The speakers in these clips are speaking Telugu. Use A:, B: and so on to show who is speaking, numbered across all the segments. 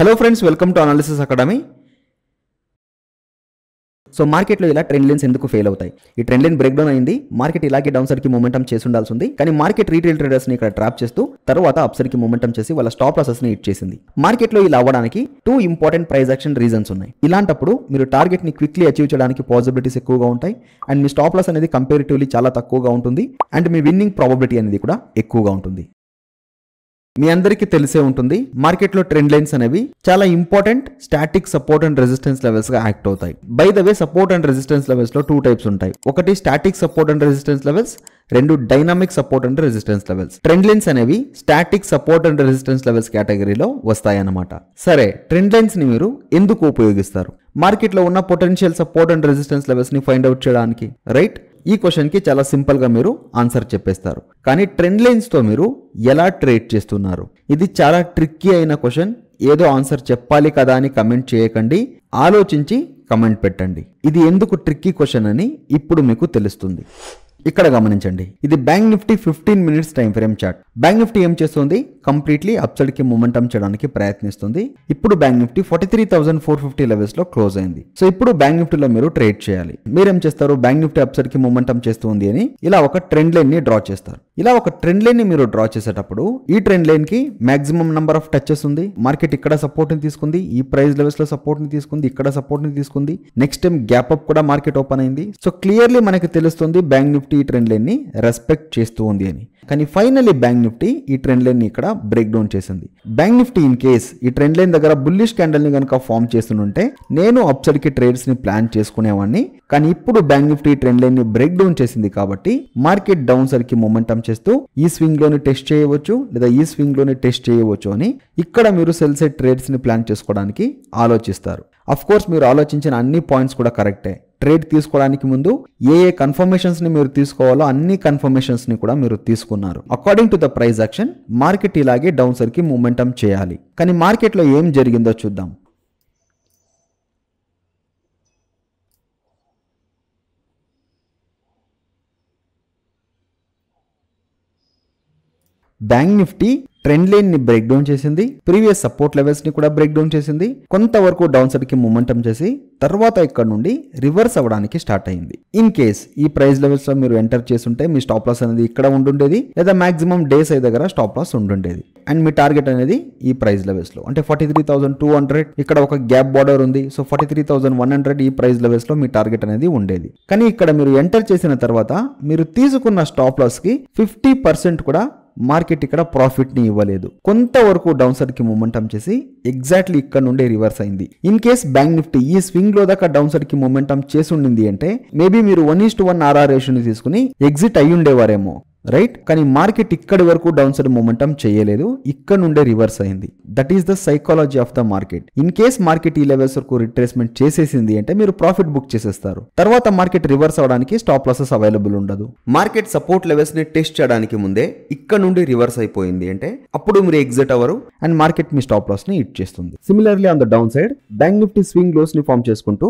A: Hello friends welcome to analysis academy so మార్కెట్లో ఇలా ట్రెండ్ లైన్స్ ఎందుకు ఫెయిల్ అవుతాయి? ఈ ట్రెండ్ లైన్ బ్రేక్ డౌన్ అయింది. మార్కెట్ ఇలాగే డౌన్ సైడ్కి మూమెంటం చేసి ఉండాల్సి ఉంది కానీ మార్కెట్ రీటైల్ ట్రేడర్స్ని ఇక్కడ ట్రాప్ చేస్తూ తర్వాత అప్ సైడ్కి మూమెంటం చేసి వాళ్ళ స్టాప్ లాసెస్ని హిట్ చేసింది. మార్కెట్లో ఇలా అవ్వడానికి two important price action reasons ఉన్నాయి. ఇలాంటప్పుడు మీరు టార్గెట్ని క్విక్లీ అచీవ్ చేయడానికి పాసిబిలిటీస్ ఎక్కువగా ఉంటాయి. అండ్ మీ స్టాప్ లాస్ అనేది కంపేరిటివ్లీ చాలా తక్కువగా ఉంటుంది. అండ్ మీ విన్నింగ్ ప్రాబబిలిటీ అనేది కూడా ఎక్కువగా ఉంటుంది. మీ అందరికీ తెలిసే ఉంటుంది. మార్కెట్లో ట్రెండ్ లైన్స్ అనేవి చాలా important static support and resistance లెవెల్స్గా act అవుతాయి. By the way support and resistance లెవెల్స్లో టూ టైప్స్ ఉంటాయి. ఒకటి static support and resistance levels రెండు dynamic support and resistance levels. Trend lines అనేవి static support and resistance levels కేటగిరీలో వస్తాయన్నమాట సరే ట్రెండ్ లైన్స్ని మీరు ఎందుకు ఉపయోగిస్తారు? మార్కెట్లో ఉన్న పొటెన్షియల్ సపోర్ట్ అండ్ రెసిస్టెన్స్ లెవెల్స్ని ఫైండ్ అవుట్ చేయడానికి రైట్? ఈ క్వశ్చన్కి చాలా సింపుల్గా మీరు ఆన్సర్ చెప్పేస్తారు. కానీ ట్రెండ్ లైన్స్తో మీరు ఎలా ట్రేడ్ చేస్తున్నారు? ఇది చాలా ట్రిక్కీ అయిన క్వశ్చన్. ఏదో ఆన్సర్ చెప్పాలి కదా అని కమెంట్ చేయకండి. ఆలోచించి కమెంట్ పెట్టండి. ఇది ఎందుకు ట్రిక్కీ క్వశ్చన్ అని ఇప్పుడు మీకు తెలుస్తుంది. ఇక్కడ గమనించండి. ఇది bank Nifty fifteen minutes time frame chart bank Nifty ఏం చేస్తుంది? కంప్లీట్లీ అప్సైడ్కి మూమెంటం చేయడానికి ప్రయత్నిస్తుంది. ఇప్పుడు bank Nifty forty three thousand four fifty లెవెల్స్లో క్లోజ్ అయింది. సో ఇప్పుడు బ్యాంక్ నిఫ్టీలో మీరు ట్రేడ్ చేయాలి. మీరేం చేస్తారు? బ్యాంక్ నిఫ్టీ అప్సైడ్కి మూమెంటం చేస్తుంది అని ఇలా ఒక ట్రెండ్ లైన్ని డ్రా చేస్తారు. ఇలా ఒక ట్రెండ్ లైన్ని మీరు డ్రా చేసేటప్పుడు ఈ ట్రెండ్ లైన్కి మాక్సిమం నెంబర్ ఆఫ్ టచెస్ ఉంది. మార్కెట్ ఇక్కడ సపోర్ట్ని తీసుకుంది. ఈ ప్రైస్ లెవెల్స్లో సపోర్ట్ని తీసుకుంది. ఇక్కడ సపోర్ట్ని తీసుకుంది. నెక్స్ట్ టైం గ్యాప్ అప్ కూడా మార్కెట్ ఓపెన్ అయింది. సో క్లియర్లీ మనకి తెలుస్తుంది బ్యాంక్ నిఫ్టీ ఈ ట్రెండ్ లైన్ని రెస్పెక్ట్ చేస్తూ ఉంది అని. కానీ ఫైనలీ బ్యాంక్ నిఫ్టీ ఈ ట్రెండ్ లైన్ని ఇక్కడ బ్రేక్ డౌన్ చేసింది. బ్యాంక్ నిఫ్టీ ఇన్ కేస్ ఈ ట్రెండ్ లైన్ దగ్గర బుల్లిష్ క్యాండల్ని కనుక ఫామ్ చేస్తుంటే నేను అప్సైడ్కి ట్రేడ్స్ని ప్లాన్ చేసుకునేవాడిని కానీ ఇప్పుడు బ్యాంక్ నిఫ్టీ ట్రెండ్ లైన్ని బ్రేక్ డౌన్ చేసింది కాబట్టి మార్కెట్ డౌన్ సైడ్కి మొమెంటం చేస్తూ ఈ స్వింగ్లోని టెస్ట్ చేయవచ్చు లేదా ఈ స్వింగ్లోని టెస్ట్ చేయవచ్చు అని ఇక్కడ మీరు సెల్ సైడ్ ట్రేడ్స్ని ప్లాన్ చేసుకోవడానికి ఆలోచిస్తారు. అఫ్ కోర్స్ మీరు ఆలోచించిన అన్ని పాయింట్స్ కూడా కరెక్టే ట్రేడ్ తీసుకోవడానికి ముందు ఏ ఏ కన్ఫర్మేషన్స్ని మీరు తీసుకోవాలో అన్ని కన్ఫర్మేషన్స్ని కూడా మీరు తీసుకున్నారు. According to the price action market ఇలాగే డౌన్ సర్కి మూమెంటం చేయాలి. కానీ మార్కెట్లో ఏం జరిగిందో చూద్దాం. బ్యాంక్ నిఫ్టీ ట్రెండ్ లైన్ని బ్రేక్ డౌన్ చేసింది. ప్రీవియస్ సపోర్ట్ లెవెల్స్ని కూడా బ్రేక్ డౌన్ చేసింది. కొంతవరకు డౌన్ సైడ్కి మూమెంటం చేసి తర్వాత ఇక్కడ నుండి రివర్స్ అవ్వడానికి స్టార్ట్ అయింది. ఇన్ కేస్ ఈ ప్రైస్ లెవెల్స్లో మీరు ఎంటర్ చేస్తుంటే మీ స్టాప్ లాస్ అనేది ఇక్కడ ఉండుండేది లేదా మాక్సిమం డేస్ అయ్యే దగ్గర స్టాప్ లాస్ ఉండుండేది. అండ్ మీ టార్గెట్ అనేది ఈ ప్రైస్ లెవెల్స్లో. అంటే forty three thousand two hundred ఇక్కడ ఒక గ్యాప్ బార్డర్ ఉంది. So forty three thousand one hundred ఈ ప్రైస్ లెవెల్స్లో మీ టార్గెట్ అనేది ఉండేది. కానీ ఇక్కడ మీరు ఎంటర్ చేసిన తర్వాత మీరు తీసుకున్న స్టాప్ లాస్కి ఫిఫ్టీ పర్సెంట్ కూడా మార్కెట్ ఇక్కడ ప్రాఫిట్ని ఇవ్వలేదు. కొంతవరకు డౌన్ సైడ్కి మూమెంటం చేసి ఎగ్జాక్ట్లీ ఇక్కడ నుండే రివర్స్ అయింది. ఇన్ కేస్ బ్యాంక్ నిఫ్టీ ఈ స్వింగ్లో దాకా డౌన్ సైడ్కి మూమెంటం చేసి ఉండింది అంటే మేబీ మీరు one is to one RR రేషియోని తీసుకుని ఎగ్జిట్ అయ్యి ఉండేవారేమో రైట్ కానీ మార్కెట్ ఇక్కడి వరకు డౌన్ సైడ్ మూమెంటం చేయలేదు. ఇక్కడ నుండే రివర్స్ అయింది. That is the psychology of the market in case market ఈ లెవెల్స్ వరకు రిట్రేస్మెంట్ చేసేసింది అంటే మీరు ప్రాఫిట్ బుక్ చేసేస్తారు. తర్వాత మార్కెట్ రివర్స్ అవడానికి స్టాప్ లాసెస్ అవైలబుల్ ఉండదు. మార్కెట్ సపోర్ట్ లెవెల్స్ని టెస్ట్ చేయడానికి ముందే ఇక్కడ నుండి రివర్స్ అయిపోయింది అంటే అప్పుడు మీరు ఎగ్జిట్ అవ్వరు అండ్ మార్కెట్ మీ స్టాప్ లాస్ని హిట్ చేస్తుంది. Similarly on the down side bank Nifty swing లోస్ని form చేసుకుంటూ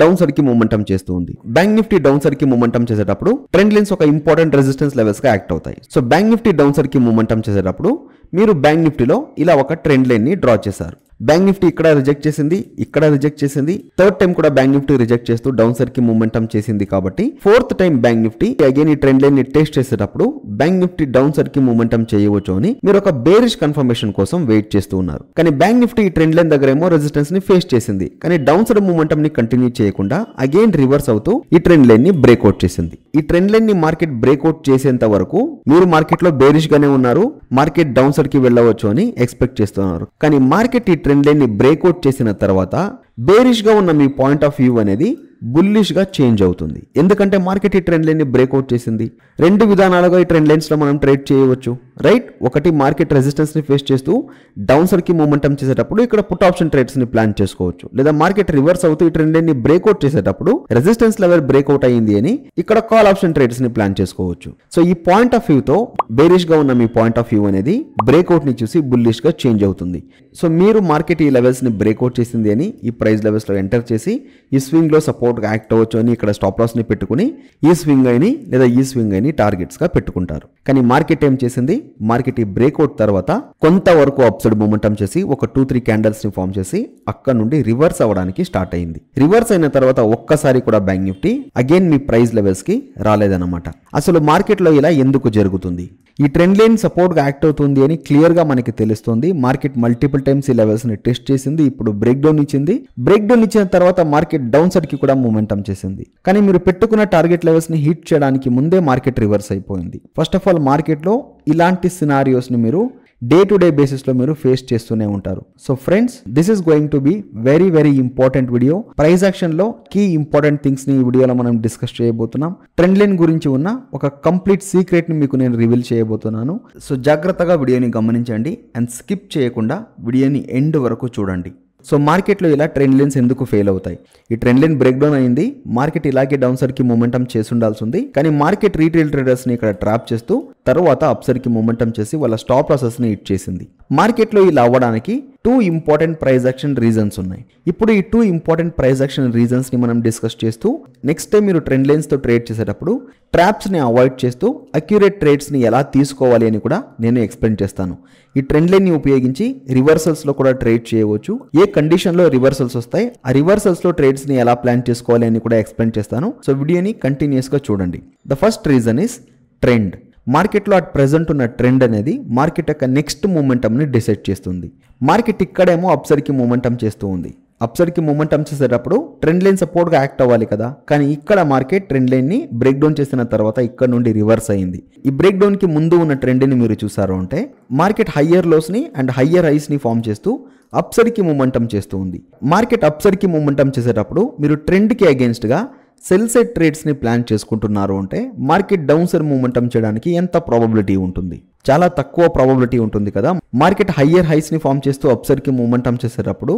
A: డౌన్ సైడ్కి మూమెంటం చేస్తూ ఉంది. బ్యాంక్ నిఫ్టీ డౌన్ సైడ్కి మూమెంటం చేసేటప్పుడు ట్రెండ్ లైన్స్ ఒక ఇంపార్టెంట్ రెసిస్టెన్స్ లెవెల్స్గా యాక్ట్ అవుతాయి. సో బ్యాంక్ నిఫ్టీ డౌన్ సైడ్కి మూమెంటం చేసేటప్పుడు మీరు బ్యాంక్ నిఫ్టీలో ఇలా ఒక ట్రెండ్ లైన్ని డ్రా చేశారు. బ్యాంక్ నిఫ్టీ ఇక్కడ రిజెక్ట్ చేసింది ఇక్కడ రిజెక్ట్ చేసింది. థర్డ్ టైం కూడా బ్యాంక్ నిఫ్టీ రిజెక్ట్ చేస్తూ డౌన్ సైడ్కి మూమెంటం చేసింది కాబట్టి fourth time bank Nifty again ఈ ట్రెండ్ లైన్ని టెస్ట్ చేసేటప్పుడు బ్యాంక్ నిఫ్టీ డౌన్ సైడ్కి మూమెంటం చేయవచ్చు అని మీరు ఒక బేరిష్ కన్ఫర్మేషన్ కోసం వెయిట్ చేస్తూ ఉన్నారు. కానీ బ్యాంక్ నిఫ్టీ ఈ ట్రెండ్ లైన్ దగ్గర ఏమో రెసిస్టెన్స్ని ఫేస్ చేసింది. కానీ డౌన్ సైడ్ మూమెంటం ని కంటిన్యూ చేయకుండా అగైన్ రివర్స్ అవుతూ ఈ ట్రెండ్ లైన్ని బ్రేక్అవుట్ చేసింది. ఈ ట్రెండ్ లైన్ని మార్కెట్ బ్రేక్అవుట్ చేసేంత వరకు మీరు మార్కెట్లో బేరిష్ గానే ఉన్నారు. మార్కెట్ డౌన్ కి వెళ్ళవచ్చు అని ఎక్స్పెక్ట్ చేస్తున్నారు. కానీ మార్కెట్ ఈ ట్రెండ్ లైన్ని బ్రేక్అవుట్ చేసిన తర్వాత బేరిష్గా ఉన్న మీ పాయింట్ ఆఫ్ వ్యూ అనేది బుల్లిష్గా చేంజ్ అవుతుంది. ఎందుకంటే మార్కెట్ ఈ ట్రెండ్ లైన్ని బ్రేక్అవుట్ చేసింది. రెండు విధానాలుగా ఈ ట్రెండ్ లైన్స్లో మనం ట్రేడ్ చేయవచ్చు. రైట్ ఒకటి మార్కెట్ రెసిస్టెన్స్ని ఫేస్ చేస్తూ డౌన్ సర్కి మూమెంటం చేసేటప్పుడు ఇక్కడ పుట్ ఆప్షన్ ట్రేడ్స్ని ప్లాన్ చేసుకోవచ్చు. లేదా మార్కెట్ రివర్స్ అవుతూ ఈ ట్రెండ్ని బ్రేక్అవుట్ చేసేటప్పుడు రెసిస్టెన్స్ లెవెల్ బ్రేక్అవుట్ అయ్యింది అని ఇక్కడ కాల్ ఆప్షన్ ట్రేడ్స్ని ప్లాన్ చేసుకోవచ్చు. సో ఈ పాయింట్ ఆఫ్ వ్యూ బేరిష్గా ఉన్న మీ పాయింట్ ఆఫ్ వ్యూ అనేది బ్రేక్అవుట్ని చూసి బుల్లిష్గా చేంజ్ అవుతుంది. సో మీరు మార్కెట్ ఈ లెవెల్స్ని బ్రేక్అవుట్ చేసింది అని ఈ ప్రైస్ లెవెల్స్లో ఎంటర్ చేసి ఈ స్వింగ్లో సపోర్ట్గా యాక్ట్ అవ్వచ్చు అని ఇక్కడ స్టాప్ లాస్ని పెట్టుకుని ఈ స్వింగ్ అయిని లేదా ఈ స్వింగ్ అయిని టార్గెట్స్గా పెట్టుకుంటారు. కానీ మార్కెట్ ఏం చేసింది? మార్కెట్ ఈ బ్రేక్అవుట్ తర్వాత కొంతవరకు అప్సైడ్ మూమెంటం చేసి ఒక టూ త్రీ క్యాండిల్స్ని ఫామ్ చేసి అక్కడ నుండి రివర్స్ అవ్వడానికి స్టార్ట్ అయింది. రివర్స్ అయిన తర్వాత ఒక్కసారి కూడా బ్యాంక్ నిఫ్టీ అగైన్ మీ ప్రైస్ లెవెల్స్కి రాలేదన్నమాట. అసలు మార్కెట్లో ఇలా ఎందుకు జరుగుతుంది? ఈ ట్రెండ్ లైన్ సపోర్ట్గా యాక్ట్ అవుతుంది అని క్లియర్గా మనకి తెలుస్తుంది. మార్కెట్ మల్టిపుల్ టైమ్స్ ఈ లెవెల్స్ని టెస్ట్ చేసింది. ఇప్పుడు బ్రేక్ డౌన్ ఇచ్చింది. బ్రేక్ డౌన్ ఇచ్చిన తర్వాత మార్కెట్ డౌన్ సైడ్కి కూడా మూమెంటం చేసింది. కానీ మీరు పెట్టుకున్న టార్గెట్ లెవెల్స్ని హిట్ చేయడానికి ముందే మార్కెట్ రివర్స్ అయిపోయింది. ఫస్ట్ ఆఫ్ ఆల్ మార్కెట్లో ఇలాంటి సినారియోస్ని మీరు డే టు డే బేసిస్లో మీరు ఫేస్ చేస్తూనే ఉంటారు. So friends this is going to be very very important video price యాక్షన్లో key important థింగ్స్ని ఈ వీడియోలో మనం డిస్కస్ చేయబోతున్నాం. ట్రెండ్ లైన్ గురించి ఉన్న ఒక కంప్లీట్ సీక్రెట్ని మీకు నేను రివీల్ చేయబోతున్నాను. సో జాగ్రత్తగా వీడియోని గమనించండి అండ్ స్కిప్ చేయకుండా వీడియోని ఎండ్ వరకు చూడండి. సో మార్కెట్లో ఇలా ట్రెండ్ లైన్స్ ఎందుకు ఫెయిల్ అవుతాయి? ఈ ట్రెండ్ లైన్ బ్రేక్ డౌన్ అయింది. మార్కెట్ ఇలాగే డౌన్ సైడ్కి మూమెంటం చేసి ఉండాల్సి ఉంది. కానీ మార్కెట్ రీటైల్ ట్రేడర్స్ని ఇక్కడ ట్రాప్ చేస్తూ తర్వాత అప్ సైడ్కి మూమెంటం చేసి వాళ్ళ స్టాప్ ప్రాసెస్ని హిట్ చేసింది. మార్కెట్లో ఇలా అవ్వడానికి two important price action reasons ఉన్నాయి. ఇప్పుడు ఈ టూ ఇంపార్టెంట్ ప్రైజ్ యాక్షన్ రీజన్స్ని మనం డిస్కస్ చేస్తూ నెక్స్ట్ టైం మీరు ట్రెండ్ లైన్స్తో ట్రేడ్ చేసేటప్పుడు ట్రాప్స్ని అవాయిడ్ చేస్తూ అక్యురేట్ ట్రేడ్స్ని ఎలా తీసుకోవాలి అని కూడా నేను ఎక్స్ప్లెయిన్ చేస్తాను. ఈ ట్రెండ్ లైన్ని ఉపయోగించి రివర్సల్స్లో కూడా ట్రేడ్ చేయవచ్చు. ఏ కండిషన్లో రివర్సల్స్ వస్తాయి ఆ రివర్సల్స్లో ట్రేడ్స్ని ఎలా ప్లాన్ చేసుకోవాలి అని కూడా ఎక్స్ప్లెయిన్ చేస్తాను. సో వీడియోని కంటిన్యూస్గా చూడండి. The first reason is trend మార్కెట్లో అట్ ప్రజెంట్ ఉన్న ట్రెండ్ అనేది మార్కెట్ యొక్క నెక్స్ట్ మూమెంటమ్ని డిసైడ్ చేస్తుంది. మార్కెట్ ఇక్కడేమో అప్సర్కి మూమెంటం చేస్తూ ఉంది. అప్సైడ్కి మూమెంటం చేసేటప్పుడు ట్రెండ్ లైన్ సపోర్ట్గా యాక్ట్ అవ్వాలి కదా. కానీ ఇక్కడ మార్కెట్ ట్రెండ్ లైన్ని బ్రేక్ డౌన్ చేసిన తర్వాత ఇక్కడ నుండి రివర్స్ అయింది. ఈ బ్రేక్ డౌన్కి ముందు ఉన్న ట్రెండ్ని మీరు చూసారు అంటే మార్కెట్ హయ్యర్ లోస్ని అండ్ హయ్యర్ హైస్ని ఫామ్ చేస్తూ అప్సైడ్కి మూమెంటం చేస్తూ ఉంది. మార్కెట్ అప్సైడ్కి మూమెంటం చేసేటప్పుడు మీరు ట్రెండ్కి అగేన్స్ట్గా సెల్ సైడ్ ట్రేడ్స్ని ప్లాన్ చేసుకుంటున్నారు అంటే మార్కెట్ డౌన్ సైడ్ మూమెంటం చేయడానికి ఎంత ప్రాబబిలిటీ ఉంటుంది? చాలా తక్కువ ప్రాబబిలిటీ ఉంటుంది కదా? మార్కెట్ హయ్యర్ హైస్ని ఫామ్ చేస్తూ అప్సైడ్కి మూమెంటం చేసేటప్పుడు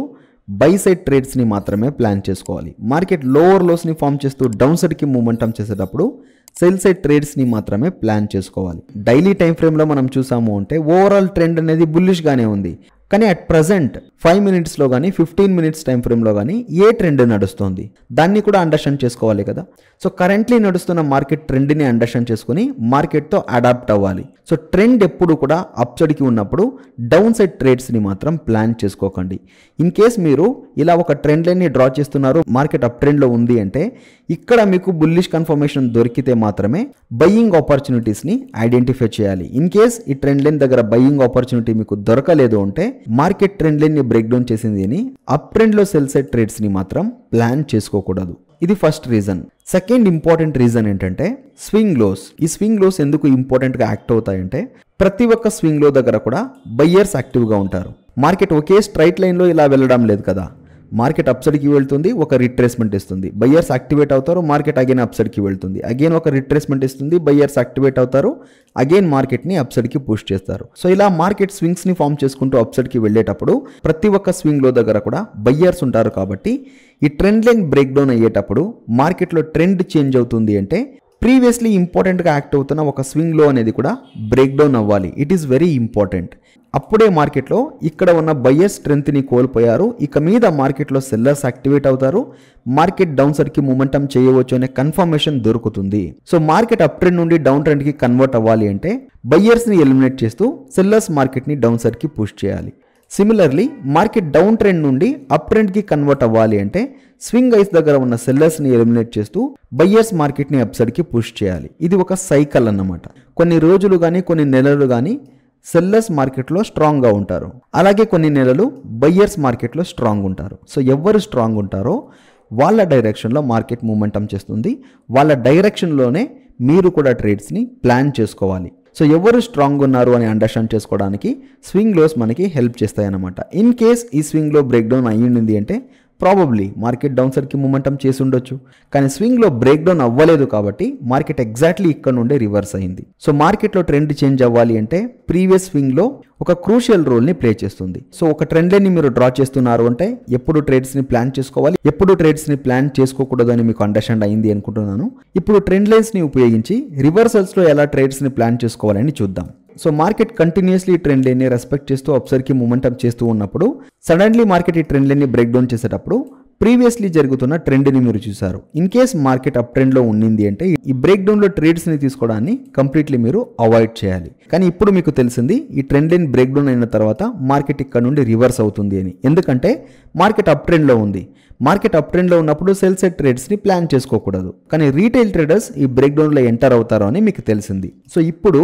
A: బై సైడ్ ట్రేడ్స్ని మాత్రమే ప్లాన్ చేసుకోవాలి. మార్కెట్ లోవర్ లోస్ని ఫామ్ చేస్తూ డౌన్ సైడ్కి మూమెంటం చేసేటప్పుడు సెల్ సైడ్ ట్రేడ్స్ని మాత్రమే ప్లాన్ చేసుకోవాలి. డైలీ టైం ఫ్రేమ్లో మనం చూసాము అంటే ఓవరాల్ ట్రెండ్ అనేది బుల్లిష్గానే ఉంది. కానీ అట్ ప్రజెంట్ ఫైవ్ మినిట్స్లో కానీ ఫిఫ్టీన్ మినిట్స్ టైం ఫ్రేమ్లో కానీ ఏ ట్రెండ్ నడుస్తుంది? దాన్ని కూడా అండర్స్టాండ్ చేసుకోవాలి కదా. సో కరెంట్లీ నడుస్తున్న మార్కెట్ ట్రెండ్ని అండర్స్టాండ్ చేసుకుని మార్కెట్తో అడాప్ట్ అవ్వాలి. సో ట్రెండ్ ఎప్పుడు కూడా అప్సైడ్కి ఉన్నప్పుడు డౌన్ సైడ్ ట్రేడ్స్ని మాత్రం ప్లాన్ చేసుకోకండి. ఇన్ కేస్ మీరు ఇలా ఒక ట్రెండ్ లైన్ని డ్రా చేస్తున్నారు మార్కెట్ అప్ ట్రెండ్లో ఉంది అంటే ఇక్కడ మీకు బుల్లిష్ కన్ఫర్మేషన్ దొరికితే మాత్రమే బయ్యింగ్ ఆపర్చునిటీస్ని ఐడెంటిఫై చేయాలి. ఇన్ కేస్ ఈ ట్రెండ్ లైన్ దగ్గర బయ్యింగ్ ఆపర్చునిటీ మీకు దొరకలేదు అంటే మార్కెట్ ట్రెండ్ లైన్ని బ్రేక్ డౌన్ చేసింది అని అప్ ట్రెండ్లో సెల్ సెట్ ట్రేడ్స్ని మాత్రం ప్లాన్ చేసుకోకూడదు. ఇది first reason second important reason ఏంటంటే స్వింగ్ లోస్ ఈ స్వింగ్ లోస్ ఎందుకు ఇంపార్టెంట్గా యాక్ట్ అవుతాయంటే ప్రతి ఒక్క స్వింగ్లో దగ్గర కూడా బయ్యర్స్ యాక్టివ్గా ఉంటారు. మార్కెట్ ఒకే స్ట్రైట్ లైన్లో ఇలా వెళ్ళడం లేదు కదా. మార్కెట్ అప్సైడ్కి వెళ్తుంది ఒక రిట్రేస్మెంట్ ఇస్తుంది. బయ్యర్స్ యాక్టివేట్ అవుతారు మార్కెట్ అగైన్ అప్సైడ్కి వెళ్తుంది. అగైన్ ఒక రిట్రేస్మెంట్ ఇస్తుంది బయ్యర్స్ యాక్టివేట్ అవుతారు అగైన్ మార్కెట్ని అప్సైడ్కి పుష్ చేస్తారు. సో ఇలా మార్కెట్ స్వింగ్స్ని ఫామ్ చేసుకుంటూ అప్సైడ్కి వెళ్ళేటప్పుడు ప్రతి ఒక్క స్వింగ్లో దగ్గర కూడా బయ్యర్స్ ఉంటారు కాబట్టి ఈ ట్రెండ్ లైన్ బ్రేక్ డౌన్ అయ్యేటప్పుడు మార్కెట్లో ట్రెండ్ చేంజ్ అవుతుంది అంటే ప్రీవియస్లీ ఇంపార్టెంట్గా యాక్ట్ అవుతున్న ఒక స్వింగ్లో అనేది కూడా బ్రేక్ డౌన్ అవ్వాలి. ఇట్ ఈస్ వెరీ ఇంపార్టెంట్ అప్పుడే మార్కెట్లో ఇక్కడ ఉన్న బయ్యర్ స్ట్రెంత్ని కోల్పోయారు. ఇక మీద మార్కెట్లో సెల్లర్స్ యాక్టివేట్ అవుతారు. మార్కెట్ డౌన్ సైడ్కి మూమెంటం చేయవచ్చు అనే కన్ఫర్మేషన్ దొరుకుతుంది. సో మార్కెట్ అప్ ట్రెండ్ నుండి డౌన్ ట్రెండ్కి కన్వర్ట్ అవ్వాలి అంటే బయ్యర్స్ని ఎలిమినేట్ చేస్తూ సెల్లర్స్ మార్కెట్ని డౌన్ సైడ్కి పుష్ చేయాలి. సిమిలర్లీ మార్కెట్ డౌన్ ట్రెండ్ నుండి అప్ ట్రెండ్కి కన్వర్ట్ అవ్వాలి అంటే స్వింగ్ ఐస్ దగ్గర ఉన్న సెల్లర్స్ని ఎలిమినేట్ చేస్తూ బయ్యర్స్ మార్కెట్ని అప్సైడ్కి పుష్ చేయాలి. ఇది ఒక సైకిల్ అన్నమాట. కొన్ని రోజులు కానీ కొన్ని నెలలు కానీ సెల్లర్స్ మార్కెట్లో స్ట్రాంగ్గా ఉంటారు. అలాగే కొన్ని నెలలు బయ్యర్స్ మార్కెట్లో స్ట్రాంగ్ ఉంటారు. సో ఎవరు స్ట్రాంగ్ ఉంటారో వాళ్ళ డైరెక్షన్లో మార్కెట్ మూమెంటం చేస్తుంది. వాళ్ళ డైరెక్షన్లోనే మీరు కూడా ట్రేడ్స్ని ప్లాన్ చేసుకోవాలి. సో ఎవరు స్ట్రాంగ్ ఉన్నారు అని అండర్స్టాండ్ చేసుకోవడానికి స్వింగ్ లోస్ మనకి హెల్ప్ చేస్తాయన్నమాట. ఇన్ కేస్ ఈ స్వింగ్లో బ్రేక్ డౌన్ అయ్యింది అంటే ప్రాబబ్లీ మార్కెట్ డౌన్ సైడ్కి మూమెంటం చేసి ఉండొచ్చు కానీ స్వింగ్లో బ్రేక్ డౌన్ అవ్వలేదు కాబట్టి మార్కెట్ ఎగ్జాక్ట్లీ ఇక్కడ నుండి రివర్స్ అయింది సో మార్కెట్లో ట్రెండ్ చేంజ్ అవ్వాలి అంటే ప్రీవియస్ స్వింగ్లో ఒక క్రూషియల్ రోల్ని ప్లే చేస్తుంది. సో ఒక ట్రెండ్ లైన్ని మీరు డ్రా చేస్తున్నారు అంటే ఎప్పుడు ట్రేడ్స్ని ప్లాన్ చేసుకోవాలి ఎప్పుడు ట్రేడ్స్ని ప్లాన్ చేసుకోకూడదు అని మీకు అండర్స్టాండ్ అయింది అనుకుంటున్నాను. ఇప్పుడు ట్రెండ్ లైన్స్ని ఉపయోగించి రివర్సల్స్లో ఎలా ట్రేడ్స్ని ప్లాన్ చేసుకోవాలని చూద్దాం. సో మార్కెట్ కంటిన్యూస్లీ ట్రెండ్ లైన్ని రెస్పెక్ట్ చేస్తూ అప్సర్కి మూమెంటం చేస్తూ ఉన్నప్పుడు సడన్లీ మార్కెట్ ఈ ట్రెండ్ లైన్ని బ్రేక్ డౌన్ చేసేటప్పుడు ప్రీవియస్లీ జరుగుతున్న ట్రెండ్ని మీరు చూసారు ఇన్ కేస్ మార్కెట్ అప్ ట్రెండ్లో ఉండింది అంటే ఈ బ్రేక్ డౌన్లో ట్రేడ్స్ని తీసుకోవడాన్ని కంప్లీట్లీ మీరు అవాయిడ్ చేయాలి. కానీ ఇప్పుడు మీకు తెలిసింది ఈ ట్రెండ్ లైన్ బ్రేక్ డౌన్ అయిన తర్వాత మార్కెట్ ఇక్కడ నుండి రివర్స్ అవుతుంది అని. ఎందుకంటే మార్కెట్ అప్ ట్రెండ్లో ఉంది. మార్కెట్ అప్ ట్రెండ్లో ఉన్నప్పుడు సెల్ సెట్ ట్రేడ్స్ని ప్లాన్ చేసుకోకూడదు. కానీ రీటైల్ ట్రేడర్స్ ఈ బ్రేక్ డౌన్లో ఎంటర్ అవుతారు అని మీకు తెలిసింది. సో ఇప్పుడు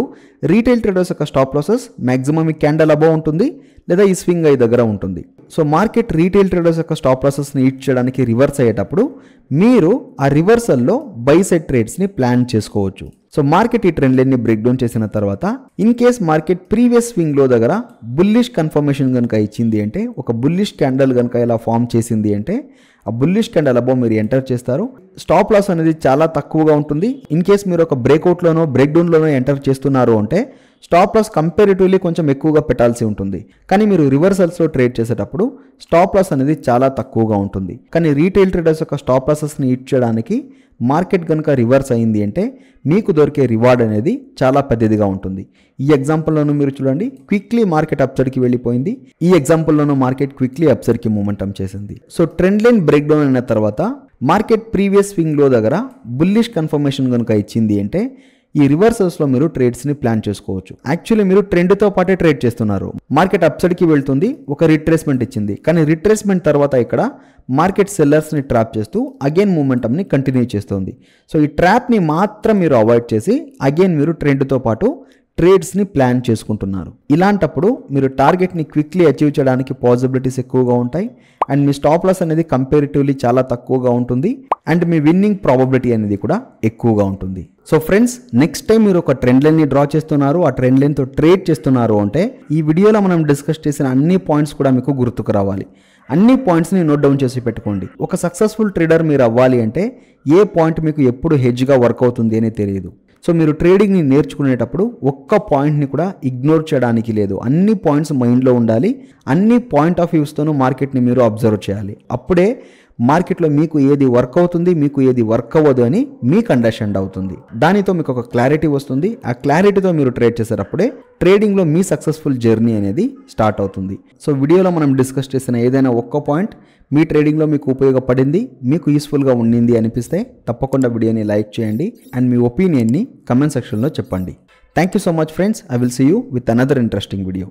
A: రీటైల్ ట్రేడర్స్ యొక్క స్టాప్ లాసెస్ మ్యాక్సిమం ఈ క్యాండల్ అబౌవ్ ఉంటుంది లేదా ఈ స్వింగ్ అయ్యి దగ్గర ఉంటుంది. సో మార్కెట్ రీటైల్ ట్రేడర్స్ యొక్క స్టాప్ లాసెస్ని ఈట్ చేయడానికి రివర్స్ అయ్యేటప్పుడు మీరు ఆ రివర్సల్లో బై సెట్ ట్రేడ్స్ని ప్లాన్ చేసుకోవచ్చు. సో మార్కెట్ ఈ ట్రెండ్ లైన్ని బ్రేక్ డౌన్ చేసిన తర్వాత ఇన్ కేస్ మార్కెట్ ప్రీవియస్ స్వింగ్లో దగ్గర బుల్లిష్ కన్ఫర్మేషన్ కనుక ఇచ్చింది అంటే ఒక బుల్లిష్ క్యాండల్ కనుక ఇలా ఫామ్ చేసింది అంటే ఆ బుల్లిష్ క్యాండల్ అబో మీరు ఎంటర్ చేస్తారు. స్టాప్ లాస్ అనేది చాలా తక్కువగా ఉంటుంది. ఇన్ కేస్ మీరు ఒక బ్రేక్అవుట్లోనో బ్రేక్ డౌన్లోనో ఎంటర్ చేస్తున్నారు అంటే స్టాప్ లాస్ కంపారిటివ్లీ కొంచెం ఎక్కువగా పెట్టాల్సి ఉంటుంది. కానీ మీరు రివర్సల్స్లో ట్రేడ్ చేసేటప్పుడు స్టాప్ లాస్ అనేది చాలా తక్కువగా ఉంటుంది. కానీ రీటైల్ ట్రేడర్స్ యొక్క స్టాప్ లాసెస్ని హిట్ చేయడానికి మార్కెట్ కనుక రివర్స్ అయింది అంటే మీకు దొరికే రివార్డ్ అనేది చాలా పెద్దదిగా ఉంటుంది. ఈ ఎగ్జాంపుల్లోనూ మీరు చూడండి. క్విక్లీ మార్కెట్ అప్సైడ్కి వెళ్ళిపోయింది. ఈ ఎగ్జాంపుల్లోనూ మార్కెట్ క్విక్లీ అప్సైడ్కి మూమెంటం చేసింది. So trend line break down అయిన తర్వాత మార్కెట్ ప్రీవియస్ స్వింగ్లో దగ్గర బుల్లిష్ కన్ఫర్మేషన్ కనుక ఇచ్చింది అంటే ఈ రివర్సల్స్లో మీరు ట్రేడ్స్ని ప్లాన్ చేసుకోవచ్చు. యాక్చువల్లీ మీరు ట్రెండ్తో పాటే ట్రేడ్ చేస్తున్నారు. మార్కెట్ అప్సైడ్కి వెళ్తుంది ఒక రిట్రేస్మెంట్ ఇచ్చింది. కానీ రిట్రేస్మెంట్ తర్వాత ఇక్కడ మార్కెట్ సెల్లర్స్ని ట్రాప్ చేస్తూ అగైన్ మూమెంటమ్ని కంటిన్యూ చేస్తుంది. సో ఈ ట్రాప్ని మాత్రం మీరు అవాయిడ్ చేసి అగైన్ మీరు ట్రెండ్తో పాటు ట్రేడ్స్ని ప్లాన్ చేసుకుంటున్నారు. ఇలాంటప్పుడు మీరు టార్గెట్ని క్విక్లీ అచీవ్ చేయడానికి పాసిబిలిటీస్ ఎక్కువగా ఉంటాయి. అండ్ మీ స్టాప్ లాస్ అనేది కంపేరిటివ్లీ చాలా తక్కువగా ఉంటుంది. అండ్ మీ విన్నింగ్ ప్రాబబిలిటీ అనేది కూడా ఎక్కువగా ఉంటుంది. సో ఫ్రెండ్స్ నెక్స్ట్ టైం మీరు ఒక ట్రెండ్ లైన్ని డ్రా చేస్తున్నారు ఆ ట్రెండ్ లైన్తో ట్రేడ్ చేస్తున్నారు అంటే ఈ వీడియోలో మనం డిస్కస్ చేసిన అన్ని పాయింట్స్ కూడా మీకు గుర్తుకు రావాలి. అన్ని పాయింట్స్ని నోట్ డౌన్ చేసి పెట్టుకోండి. ఒక సక్సెస్ఫుల్ ట్రేడర్ మీరు అవ్వాలి అంటే ఏ పాయింట్ మీకు ఎప్పుడు హెడ్జ్గా వర్క్ అవుతుంది అని తెలియదు. సో మీరు ట్రేడింగ్ని నేర్చుకునేటప్పుడు ఒక్క పాయింట్ని కూడా ఇగ్నోర్ చేయడానికి లేదు. అన్ని పాయింట్స్ మైండ్లో ఉండాలి. అన్ని పాయింట్ ఆఫ్ వ్యూస్తోనూ మార్కెట్ని మీరు అబ్జర్వ్ చేయాలి. అప్పుడే మార్కెట్లో మీకు ఏది వర్క్ అవుతుంది మీకు ఏది వర్క్ అవ్వదు అని మీకు అండర్స్టాండ్ అవుతుంది. దానితో మీకు ఒక క్లారిటీ వస్తుంది. ఆ క్లారిటీతో మీరు ట్రేడ్ చేసేటప్పుడే ట్రేడింగ్లో మీ సక్సెస్ఫుల్ జర్నీ అనేది స్టార్ట్ అవుతుంది. సో వీడియోలో మనం డిస్కస్ చేసిన ఏదైనా ఒక్క పాయింట్ మీ ట్రేడింగ్లో మీకు ఉపయోగపడింది మీకు యూస్ఫుల్గా ఉండింది అనిపిస్తే తప్పకుండా వీడియోని లైక్ చేయండి అండ్ మీ ఒపీనియన్ని కమెంట్ సెక్షన్లో చెప్పండి. Thank you so much friends I will see you with another interesting video